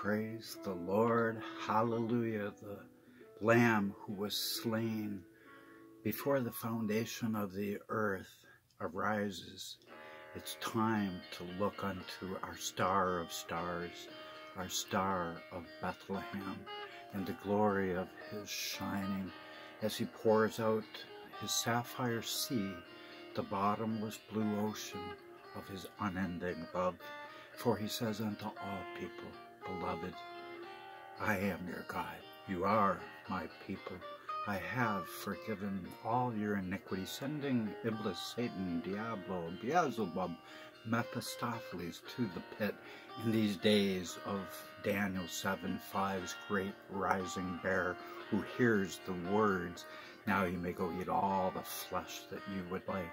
Praise the Lord. Hallelujah. The Lamb who was slain before the foundation of the earth arises. It's time to look unto our star of stars, our star of Bethlehem, and the glory of his shining as he pours out his sapphire sea, the bottomless blue ocean of his unending love. For he says unto all people, Beloved, I am your God. You are my people. I have forgiven all your iniquity, sending Iblis, Satan, Diablo, Beelzebub, Mephistopheles to the pit in these days of Daniel 7 5's great rising bear who hears the words, Now you may go eat all the flesh that you would like.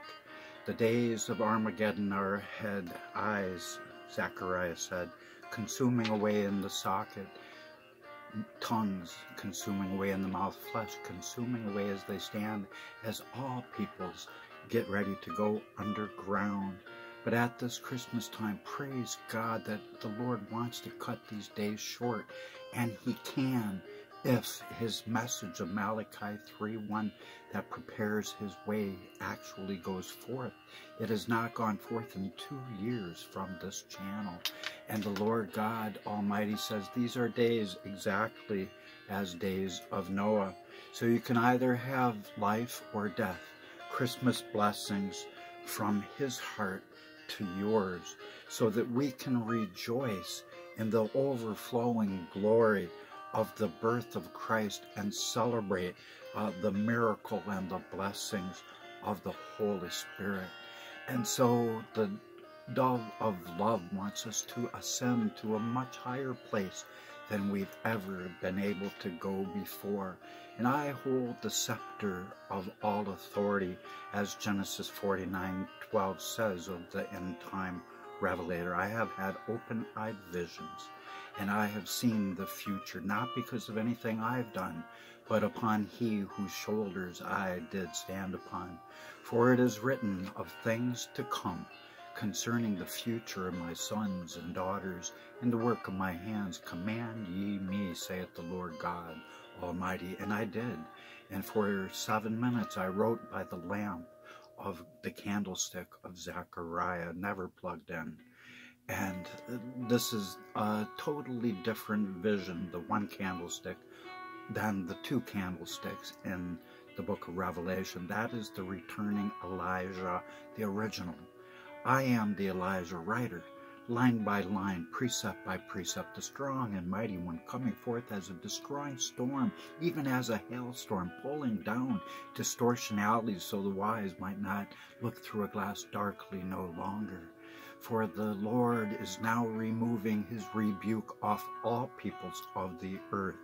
The days of Armageddon are ahead. Eyes, Zechariah said, consuming away in the socket, tongues consuming away in the mouth, flesh consuming away as they stand, as all peoples get ready to go underground. But at this Christmas time, praise God that the Lord wants to cut these days short, and He can if his message of Malachi 3.1 that prepares his way actually goes forth. It has not gone forth in two years from this channel. And the Lord God Almighty says these are days exactly as days of Noah. So you can either have life or death. Christmas blessings from his heart to yours so that we can rejoice in the overflowing glory of the birth of Christ and celebrate uh, the miracle and the blessings of the Holy Spirit. And so the dove of love wants us to ascend to a much higher place than we've ever been able to go before. And I hold the scepter of all authority, as Genesis 49 12 says of the end time revelator. I have had open eyed visions and I have seen the future, not because of anything I've done, but upon he whose shoulders I did stand upon. For it is written of things to come, concerning the future of my sons and daughters, and the work of my hands, command ye me, saith the Lord God Almighty. And I did. And for seven minutes I wrote by the lamp of the candlestick of Zechariah, never plugged in. And uh, this is a totally different vision, the one candlestick, than the two candlesticks in the book of Revelation. That is the returning Elijah, the original. I am the Elijah writer, line by line, precept by precept, the strong and mighty one coming forth as a destroying storm, even as a hailstorm, pulling down distortionalities so the wise might not look through a glass darkly no longer. For the Lord is now removing his rebuke off all peoples of the earth,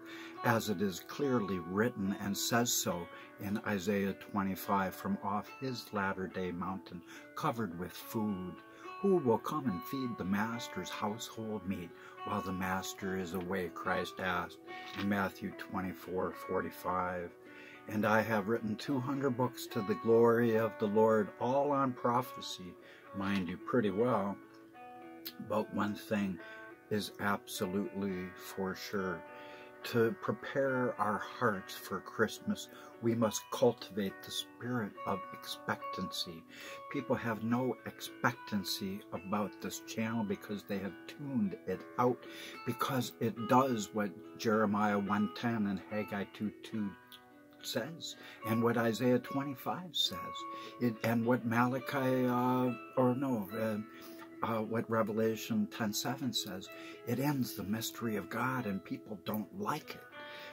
as it is clearly written and says so in Isaiah 25 from off his latter day mountain, covered with food. Who will come and feed the master's household meat while the master is away? Christ asked in Matthew 24 45. And I have written 200 books to the glory of the Lord, all on prophecy mind you pretty well. But one thing is absolutely for sure. To prepare our hearts for Christmas, we must cultivate the spirit of expectancy. People have no expectancy about this channel because they have tuned it out because it does what Jeremiah 1.10 and Haggai 2.2 says and what Isaiah 25 says it, and what Malachi, uh, or no, uh, uh, what Revelation 10.7 says. It ends the mystery of God and people don't like it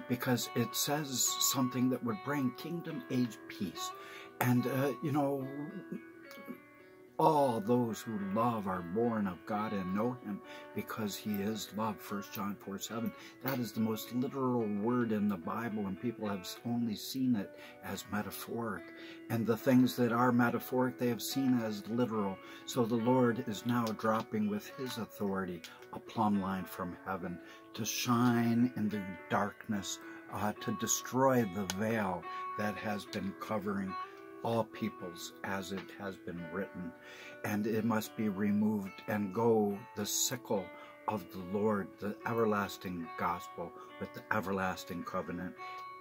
because it says something that would bring kingdom age peace. And, uh, you know, all those who love are born of God and know him because he is love. 1 john 4 7 that is the most literal word in the bible and people have only seen it as metaphoric. And the things that are metaphoric they have seen as literal. So the lord is now dropping with his authority a plumb line from heaven to shine in the darkness uh, to destroy the veil that has been covering all peoples as it has been written, and it must be removed and go the sickle of the Lord, the everlasting gospel with the everlasting covenant,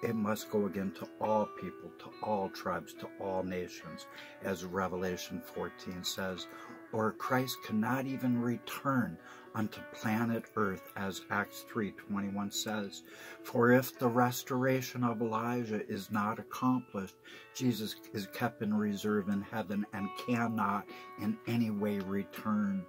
it must go again to all people, to all tribes, to all nations, as Revelation 14 says, or Christ cannot even return unto planet earth, as Acts 3.21 says. For if the restoration of Elijah is not accomplished, Jesus is kept in reserve in heaven and cannot in any way return.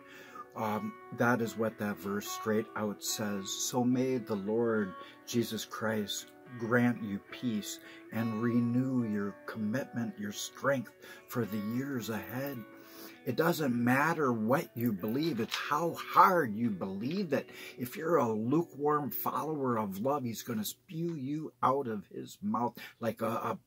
Um, that is what that verse straight out says. So may the Lord Jesus Christ grant you peace and renew your commitment, your strength for the years ahead. It doesn't matter what you believe, it's how hard you believe it. If you're a lukewarm follower of love, he's going to spew you out of his mouth like a, a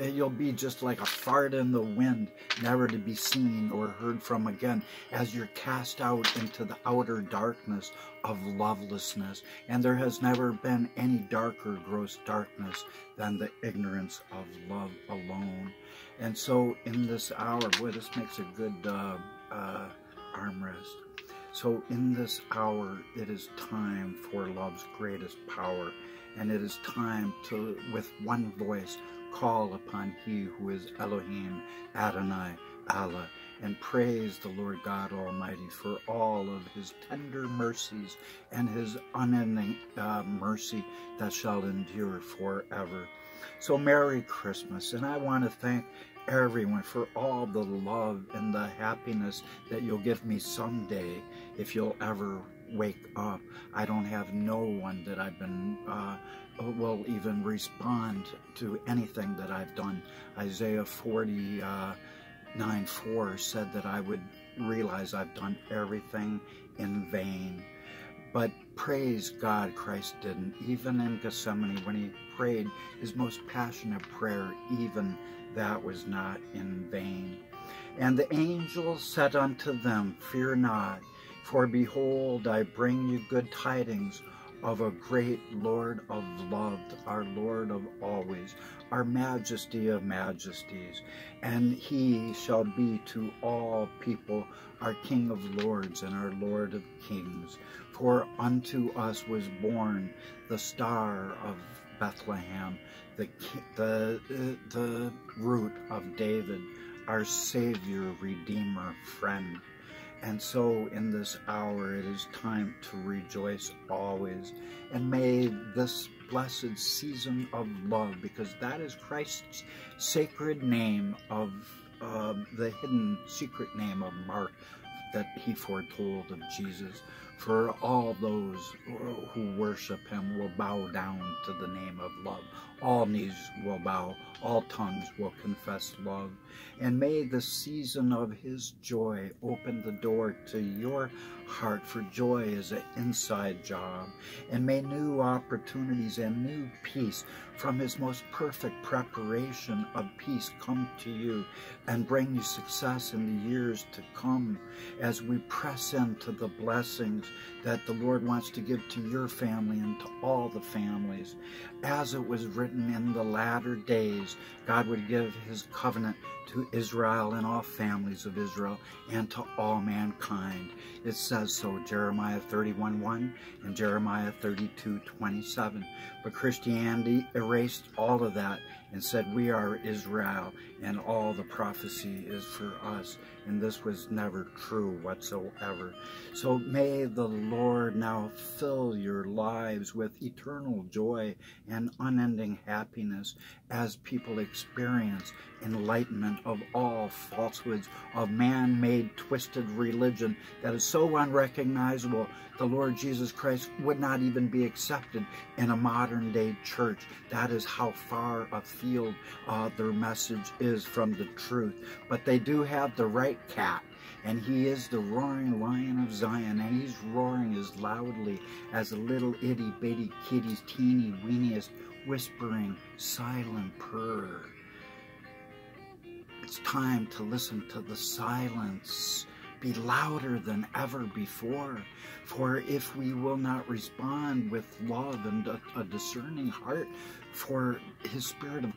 you'll be just like a fart in the wind, never to be seen or heard from again, as you're cast out into the outer darkness of lovelessness. And there has never been any darker, gross darkness than the ignorance of love alone. And so in this hour, boy, this makes a good uh, uh, armrest. So in this hour, it is time for love's greatest power. And it is time to, with one voice, call upon he who is Elohim, Adonai, Allah, and praise the Lord God Almighty for all of his tender mercies and his unending uh, mercy that shall endure forever. So Merry Christmas, and I want to thank everyone for all the love and the happiness that you'll give me someday if you'll ever wake up. I don't have no one that I've been, uh, will even respond to anything that I've done. Isaiah 40, uh, 9 4 said that I would realize I've done everything in vain. But praise God, Christ didn't. Even in Gethsemane, when he prayed his most passionate prayer, even that was not in vain. And the angel said unto them, Fear not, for behold, I bring you good tidings of a great Lord of love, our Lord of always, our majesty of majesties. And he shall be to all people our King of lords and our Lord of kings. For unto us was born the star of Bethlehem, the, the, the root of David, our Savior, Redeemer, friend. And so in this hour, it is time to rejoice always. And may this blessed season of love, because that is Christ's sacred name of uh, the hidden secret name of Mark that he foretold of Jesus. For all those who worship him will bow down to the name of love. All knees will bow, all tongues will confess love. And may the season of his joy open the door to your heart, for joy is an inside job. And may new opportunities and new peace from his most perfect preparation of peace come to you and bring you success in the years to come as we press into the blessings that the Lord wants to give to your family and to all the families. As it was written in the latter days, God would give his covenant to Israel and all families of Israel and to all mankind. It says so, Jeremiah 31.1 and Jeremiah 32.27. But Christianity erased all of that and said, we are Israel and all the prophecy is for us. And this was never true whatsoever. So may the Lord now fill your lives with eternal joy and unending happiness as people experience enlightenment of all falsehoods of man-made twisted religion that is so unrecognizable the Lord Jesus Christ would not even be accepted in a modern day church. That is how far afield uh, their message is from the truth. But they do have the right cat and he is the roaring lion of Zion, and he's roaring as loudly as a little itty bitty kitty's teeny weeniest whispering silent purr. It's time to listen to the silence be louder than ever before. For if we will not respond with love and a, a discerning heart for his spirit of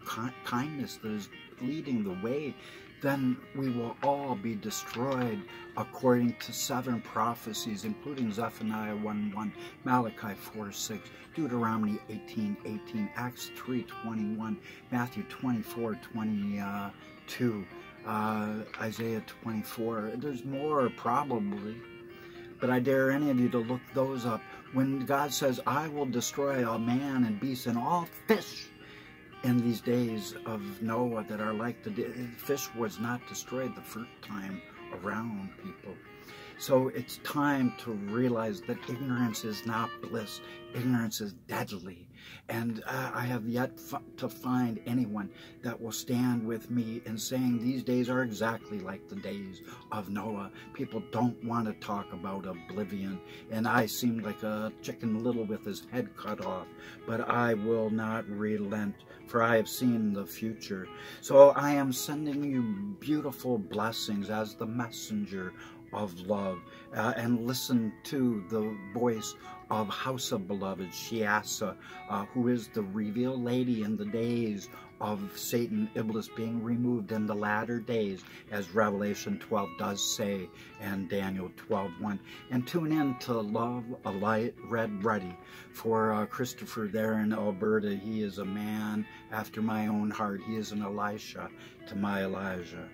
kindness that is leading the way, then we will all be destroyed according to seven prophecies, including Zephaniah 1 1, Malachi 4 6, Deuteronomy 18 18, Acts 3 21, Matthew 24 22, uh, Isaiah 24. There's more probably, but I dare any of you to look those up. When God says, I will destroy all man and beast and all fish in these days of Noah that are like the fish was not destroyed the first time around people. So it's time to realize that ignorance is not bliss. Ignorance is deadly. And uh, I have yet to find anyone that will stand with me in saying these days are exactly like the days of Noah. People don't want to talk about oblivion. And I seem like a chicken little with his head cut off. But I will not relent, for I have seen the future. So I am sending you beautiful blessings as the messenger of love uh, and listen to the voice of House of Beloved, Shiasa, uh, who is the revealed lady in the days of Satan, Iblis being removed in the latter days, as Revelation 12 does say, and Daniel 12:1. And tune in to Love a Light Red Ruddy for uh, Christopher there in Alberta. He is a man after my own heart. He is an Elisha to my Elijah.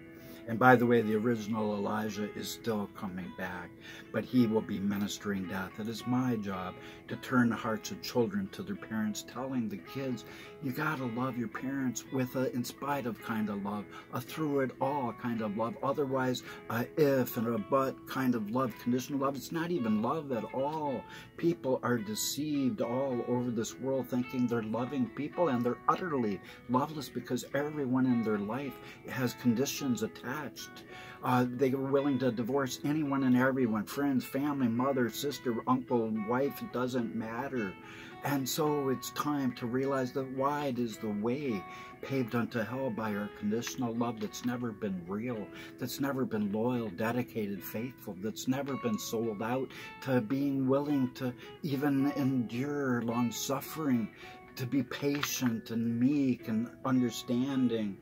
And by the way, the original Elijah is still coming back, but he will be ministering death. It is my job to turn the hearts of children to their parents, telling the kids, you got to love your parents with a in spite of kind of love, a through it all kind of love. Otherwise, a if and a but kind of love, conditional love. It's not even love at all. People are deceived all over this world thinking they're loving people and they're utterly loveless because everyone in their life has conditions attached. Uh, they were willing to divorce anyone and everyone, friends, family, mother, sister, uncle, wife, doesn't matter. And so it's time to realize that wide is the way paved unto hell by our conditional love that's never been real, that's never been loyal, dedicated, faithful, that's never been sold out to being willing to even endure long suffering, to be patient and meek and understanding.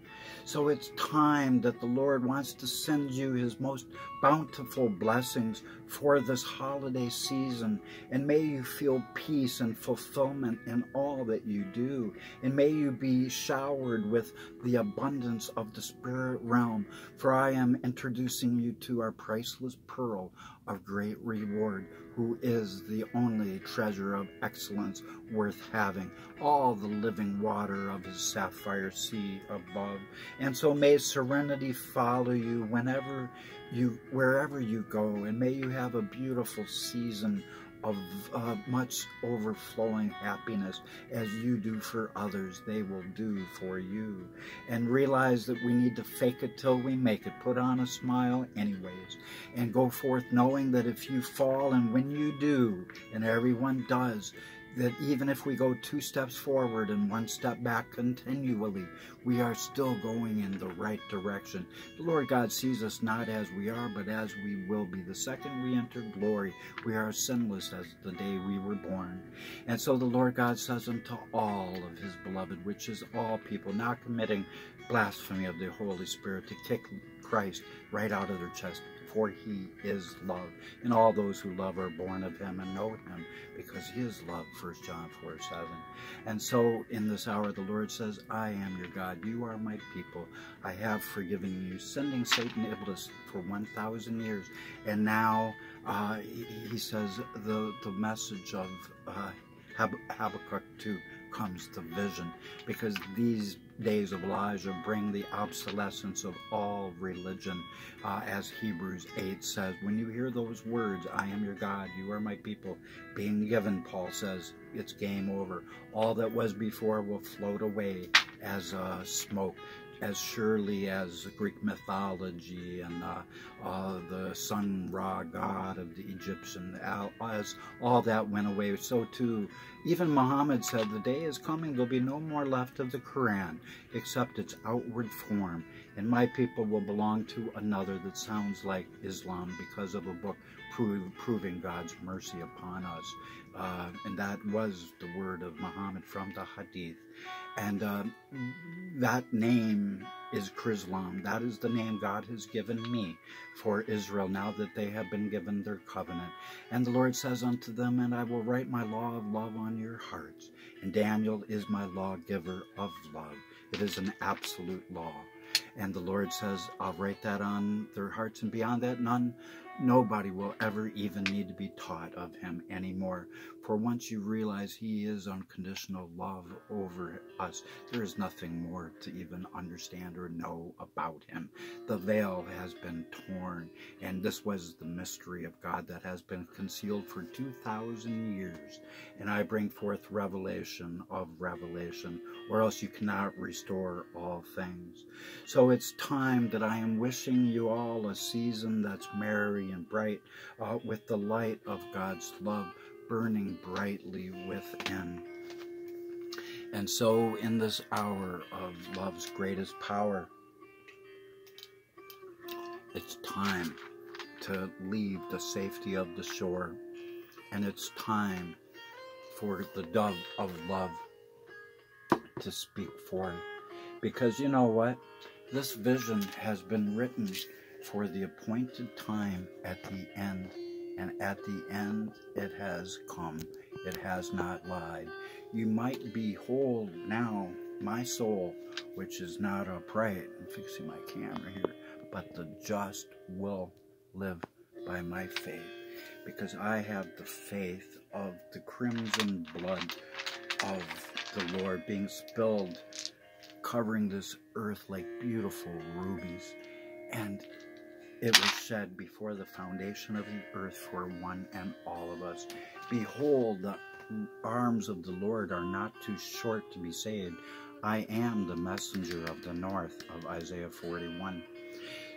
So it's time that the Lord wants to send you his most bountiful blessings for this holiday season. And may you feel peace and fulfillment in all that you do. And may you be showered with the abundance of the spirit realm. For I am introducing you to our priceless pearl of great reward, who is the only treasure of excellence worth having, all the living water of his sapphire sea above. And so may serenity follow you whenever you, wherever you go, and may you have a beautiful season of uh, much overflowing happiness as you do for others, they will do for you. And realize that we need to fake it till we make it. Put on a smile anyways. And go forth knowing that if you fall and when you do, and everyone does, that even if we go two steps forward and one step back continually, we are still going in the right direction. The Lord God sees us not as we are, but as we will be. The second we enter glory, we are sinless as the day we were born. And so the Lord God says unto all of his beloved, which is all people, not committing blasphemy of the Holy Spirit, to kick Christ right out of their chest for he is love. And all those who love are born of him and know him because he is love, 1 John 4, 7. And so in this hour the Lord says, I am your God. You are my people. I have forgiven you, sending Satan Iblis for 1,000 years. And now uh, he, says the, the message of uh, Hab Habakkuk 2 comes the vision because these days of Elijah bring the obsolescence of all religion. Uh, as Hebrews 8 says, when you hear those words, I am your God, you are my people, being given, Paul says, it's game over. All that was before will float away as uh, smoke as surely as Greek mythology and uh, uh, the sun Ra god of the Egyptian, as all that went away, so too, even Muhammad said, the day is coming, there'll be no more left of the Quran, except its outward form, and my people will belong to another that sounds like Islam because of a book proving God's mercy upon us. Uh, and that was the word of Muhammad from the Hadith. And uh, that name is Chrislam. That is the name God has given me for Israel now that they have been given their covenant. And the Lord says unto them, And I will write my law of love on your hearts. And Daniel is my lawgiver of love. It is an absolute law. And the Lord says, I'll write that on their hearts, and beyond that, none Nobody will ever even need to be taught of him anymore. For once you realize he is unconditional love over us, there is nothing more to even understand or know about him. The veil has been torn, and this was the mystery of God that has been concealed for 2,000 years. And I bring forth revelation of revelation, or else you cannot restore all things. So it's time that I am wishing you all a season that's merry and bright uh, with the light of God's love burning brightly within. And so, in this hour of love's greatest power, it's time to leave the safety of the shore, and it's time for the dove of love to speak forth. Because you know what? This vision has been written for the appointed time at the end. And at the end it has come. It has not lied. You might behold now my soul, which is not upright. I'm fixing my camera here. But the just will live by my faith. Because I have the faith of the crimson blood of the Lord being spilled, covering this earth like beautiful rubies. And it was said before the foundation of the earth for one and all of us. Behold, the arms of the Lord are not too short to be saved. I am the messenger of the north of Isaiah 41.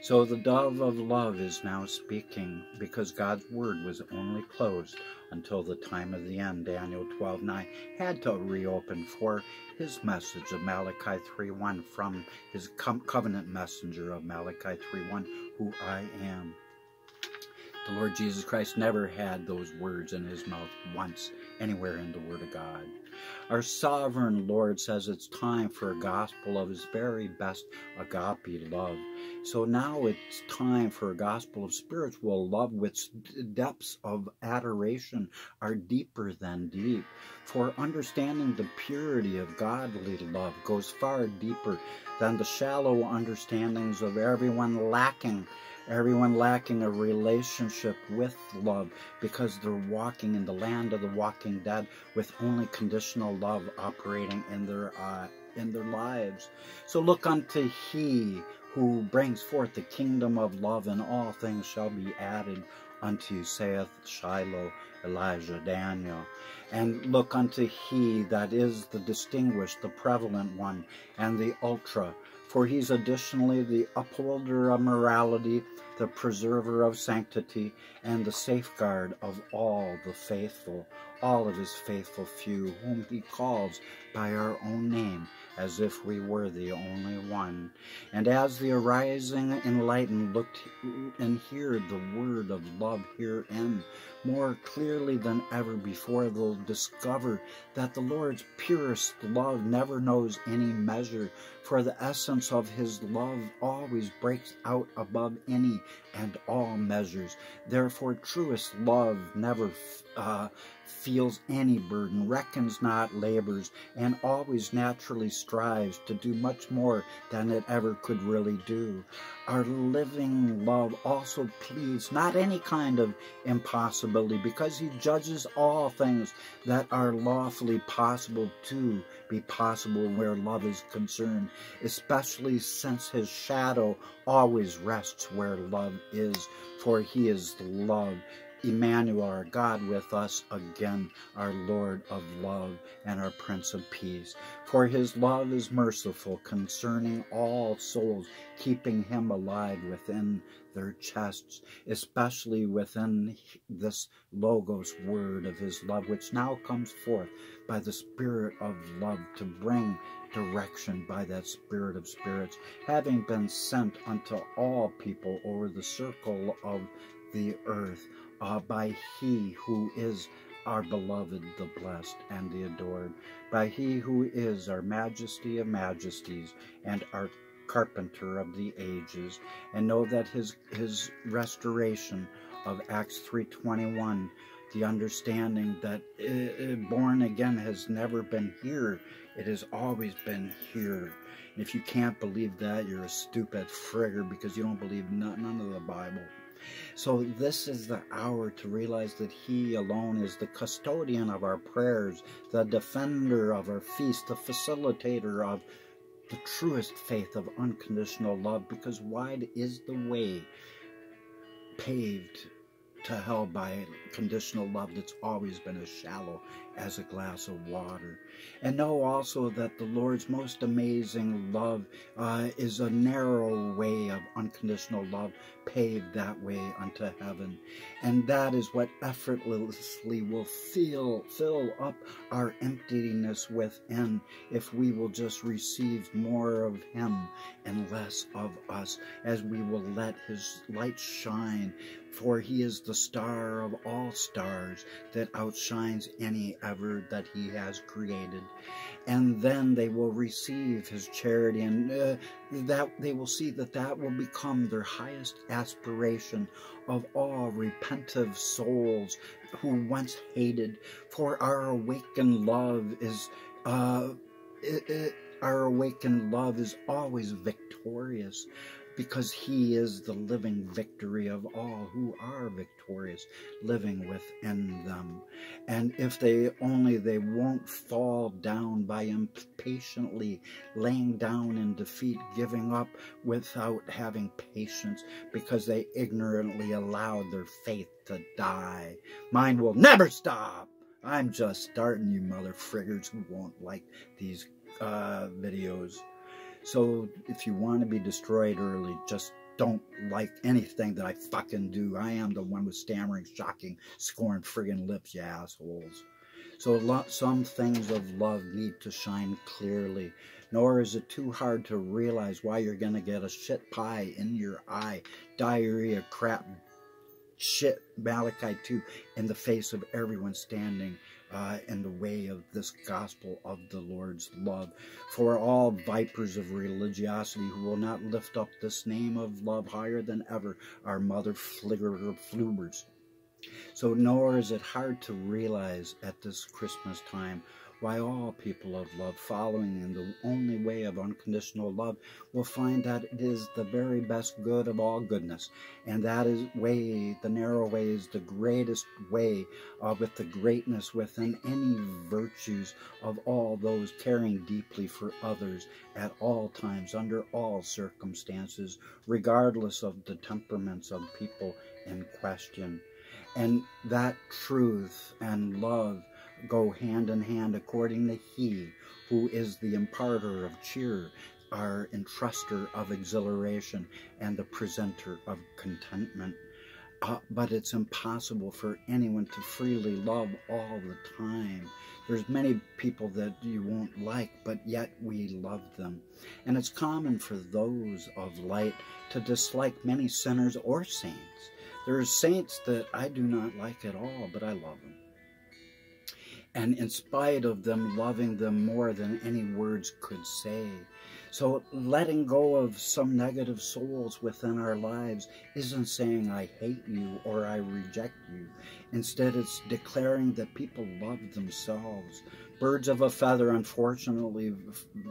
So the dove of love is now speaking because God's word was only closed until the time of the end. Daniel 12:9 had to reopen for his message of Malachi 3:1 from his covenant messenger of Malachi 3:1, who I am. The Lord Jesus Christ never had those words in his mouth once anywhere in the Word of God. Our sovereign Lord says it's time for a gospel of his very best agape love. So now it's time for a gospel of spiritual love which depths of adoration are deeper than deep. For understanding the purity of godly love goes far deeper than the shallow understandings of everyone lacking everyone lacking a relationship with love because they're walking in the land of the walking dead with only conditional love operating in their uh, in their lives. So look unto he who brings forth the kingdom of love, and all things shall be added unto you, saith Shiloh, Elijah, Daniel. And look unto he that is the distinguished, the prevalent one, and the ultra, for he's additionally the upholder of morality, the preserver of sanctity, and the safeguard of all the faithful, all of his faithful few, whom he calls by our own name, as if we were the only one. And as the arising enlightened looked and heard the word of love herein, more clearly than ever before, they'll discover that the Lord's purest love never knows any measure, for the essence of his love always breaks out above any and all measures. Therefore, truest love never uh, feels any burden, reckons not labors, and always naturally strives to do much more than it ever could really do. Our living love also pleads not any kind of because he judges all things that are lawfully possible to be possible where love is concerned, especially since his shadow always rests where love is, for he is love. Emmanuel, our God with us again, our Lord of love and our Prince of Peace. For his love is merciful concerning all souls, keeping him alive within their chests, especially within this Logos word of his love, which now comes forth by the Spirit of love to bring direction by that Spirit of spirits, having been sent unto all people over the circle of the earth uh, by He who is our beloved, the blessed, and the adored, by He who is our majesty of majesties and our carpenter of the ages, and know that His His restoration of Acts 3:21 the understanding that uh, born again has never been here. It has always been here. And if you can't believe that, you're a stupid frigger because you don't believe none of the Bible. So this is the hour to realize that He alone is the custodian of our prayers, the defender of our feast, the facilitator of the truest faith of unconditional love, because wide is the way paved to hell by conditional love that's always been as shallow as a glass of water. And know also that the Lord's most amazing love uh, is a narrow way of unconditional love paved that way unto heaven. And that is what effortlessly will fill, fill up our emptiness within if we will just receive more of Him and less of us as we will let His light shine for he is the star of all stars that outshines any ever that he has created. And then they will receive his charity, and uh, that they will see that that will become their highest aspiration of all repentive souls who once hated. For our awakened love is. Uh, it, it, our awakened love is always victorious because he is the living victory of all who are victorious living within them. And if they only they won't fall down by impatiently laying down in defeat giving up without having patience because they ignorantly allowed their faith to die. Mine will never stop. I'm just starting you mother friggers who won't like these uh, videos so if you want to be destroyed early, just don't like anything that I fucking do. I am the one with stammering, shocking, scorn friggin' lips, you assholes. So some things of love need to shine clearly. Nor is it too hard to realize why you're to get a shit pie in your eye, diarrhea, crap, shit, Malachi too, in the face of everyone standing uh, in the way of this gospel of the Lord's love. For all vipers of religiosity who will not lift up this name of love higher than ever are mother fligger flubers. So nor is it hard to realize at this Christmas time why all people of love, following in the only way of unconditional love, will find that it is the very best good of all goodness. And that is way, the narrow way is the greatest way uh, with the greatness within any virtues of all those caring deeply for others at all times, under all circumstances, regardless of the temperaments of people in question. And that truth and love go hand in hand according to He who is the imparter of cheer, our entruster of exhilaration, and the presenter of contentment. Uh, but it's impossible for anyone to freely love all the time. There's many people that you won't like, but yet we love them. And it's common for those of light to dislike many sinners or saints. There are saints that I do not like at all, but I love them and in spite of them loving them more than any words could say. So letting go of some negative souls within our lives isn't saying I hate you or I reject you. Instead, it's declaring that people love themselves. Birds of a feather, unfortunately,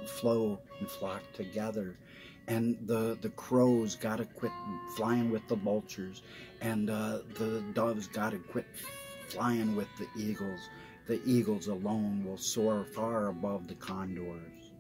flow and flock together. And the, the crows got to quit flying with the vultures. And uh, the doves got to quit flying with the eagles the eagles alone will soar far above the condors.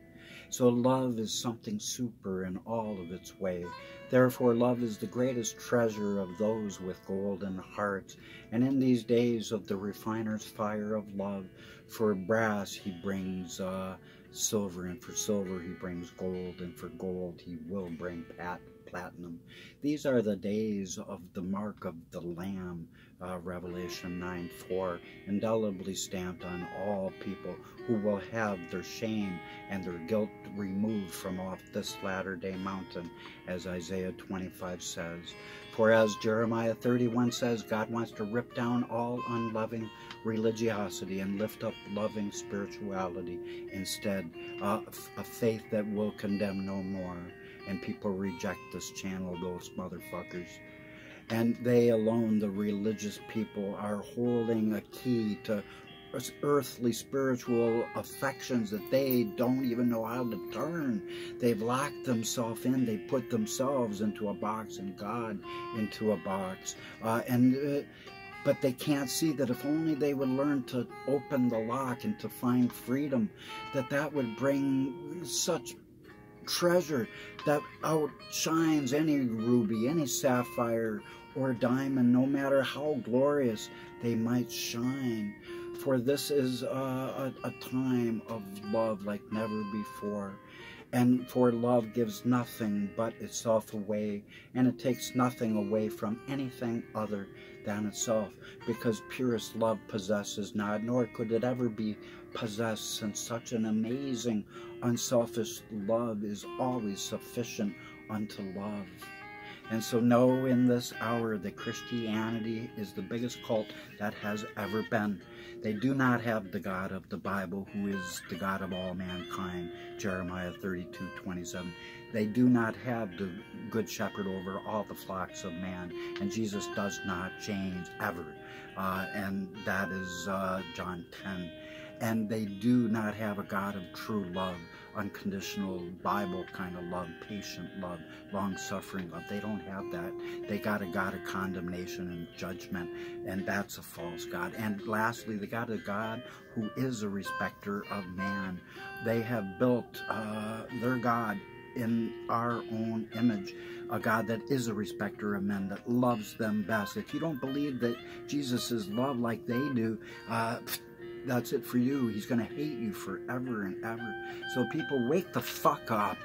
So love is something super in all of its way. Therefore, love is the greatest treasure of those with golden hearts. And in these days of the refiner's fire of love, for brass he brings uh, silver, and for silver he brings gold, and for gold he will bring pat platinum. These are the days of the mark of the Lamb, uh, Revelation 9 4, indelibly stamped on all people who will have their shame and their guilt removed from off this latter day mountain, as Isaiah 25 says. For as Jeremiah 31 says, God wants to rip down all unloving religiosity and lift up loving spirituality instead, uh, a faith that will condemn no more. And people reject this channel, those motherfuckers and they alone, the religious people, are holding a key to earthly spiritual affections that they don't even know how to turn. They've locked themselves in. They put themselves into a box and God into a box. Uh, and uh, but they can't see that if only they would learn to open the lock and to find freedom, that that would bring such treasure that outshines any ruby, any sapphire, or diamond, no matter how glorious they might shine. For this is a, a, a time of love like never before. And for love gives nothing but itself away, and it takes nothing away from anything other than itself, because purest love possesses not, nor could it ever be possessed, since such an amazing, unselfish love is always sufficient unto love. And so know in this hour that Christianity is the biggest cult that has ever been. They do not have the God of the Bible, who is the God of all mankind, Jeremiah 32, 27. They do not have the good shepherd over all the flocks of man, and Jesus does not change ever. Uh, and that is uh, John 10. And they do not have a God of true love, unconditional Bible kind of love, patient love, long suffering love. They don't have that. They got a God of condemnation and judgment, and that's a false God. And lastly, they got a God who is a respecter of man. They have built uh, their God in our own image, a God that is a respecter of men, that loves them best. If you don't believe that Jesus is love like they do, uh, that's it for you. He's going to hate you forever and ever. So people, wake the fuck up.